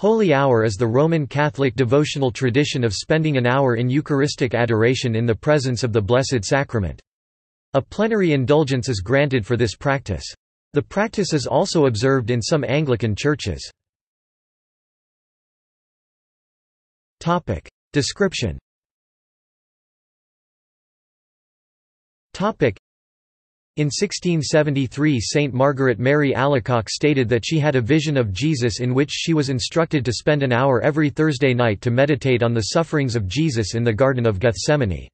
Holy Hour is the Roman Catholic devotional tradition of spending an hour in Eucharistic adoration in the presence of the Blessed Sacrament. A plenary indulgence is granted for this practice. The practice is also observed in some Anglican churches. Description in 1673 Saint Margaret Mary Alacoque stated that she had a vision of Jesus in which she was instructed to spend an hour every Thursday night to meditate on the sufferings of Jesus in the Garden of Gethsemane.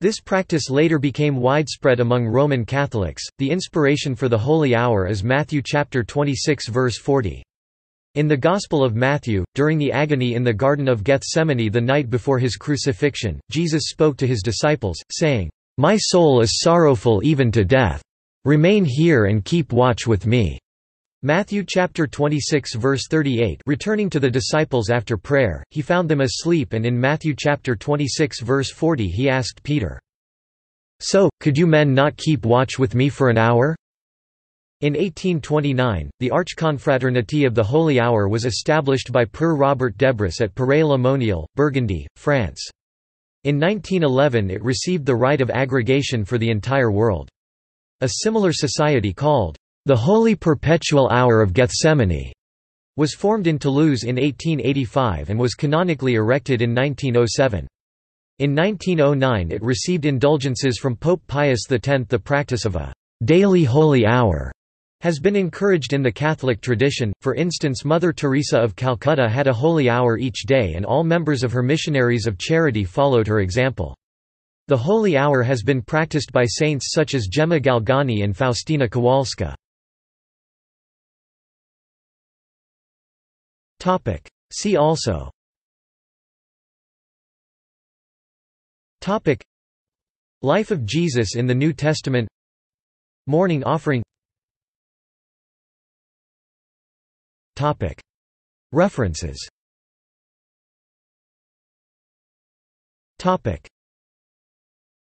This practice later became widespread among Roman Catholics. The inspiration for the holy hour is Matthew chapter 26 verse 40. In the Gospel of Matthew, during the agony in the Garden of Gethsemane the night before his crucifixion, Jesus spoke to his disciples, saying, my soul is sorrowful even to death. Remain here and keep watch with me. Matthew chapter 26 verse 38 Returning to the disciples after prayer, he found them asleep and in Matthew chapter 26 verse 40 he asked Peter, So, could you men not keep watch with me for an hour? In 1829, the Archconfraternity of the Holy Hour was established by Père Robert Debrosse at Paray-le-Monial, Burgundy, France. In 1911 it received the right of aggregation for the entire world. A similar society called the Holy Perpetual Hour of Gethsemane was formed in Toulouse in 1885 and was canonically erected in 1907. In 1909 it received indulgences from Pope Pius X. The practice of a daily holy hour has been encouraged in the Catholic tradition, for instance Mother Teresa of Calcutta had a holy hour each day and all members of her missionaries of charity followed her example. The holy hour has been practiced by saints such as Gemma Galgani and Faustina Kowalska. See also. Life of Jesus in the New Testament. Morning offering References